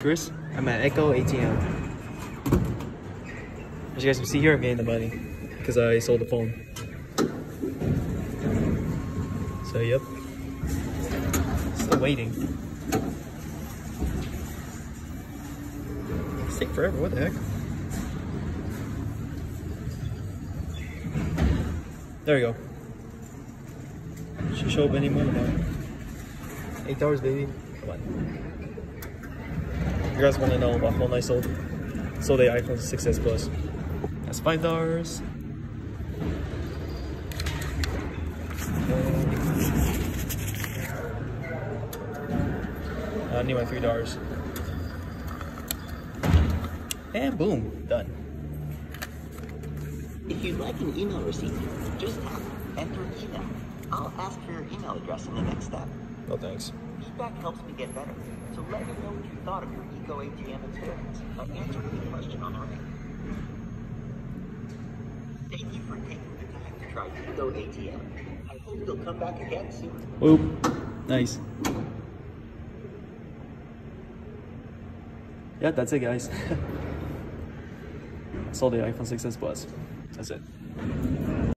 Chris, I'm at EcoATM. As you guys can see here, I'm getting the money because I sold the phone. So, yep. Still waiting. It's take forever. What the heck? There we go. Should show up any more now. Eight dollars, baby. Come on. You guys want to know what phone I sold? Sold the iPhone 6s Plus. That's five dollars. Uh, I need my three dollars. And boom, done. If you'd like an email receipt, just tap enter email. I'll ask for your email address in the next step. No thanks. Feedback helps me get better, so let me know what you thought of your Eco ATM experience by answering the question on the right. Thank you for taking the time to try Eco ATM. I hope you'll come back again soon. Oop. Nice. Yeah, that's it, guys. Sold the iPhone 6s Plus. That's it.